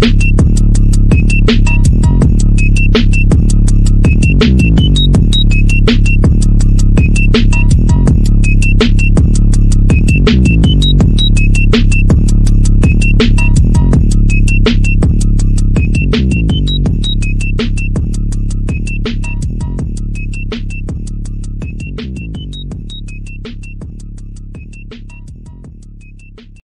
Thank you.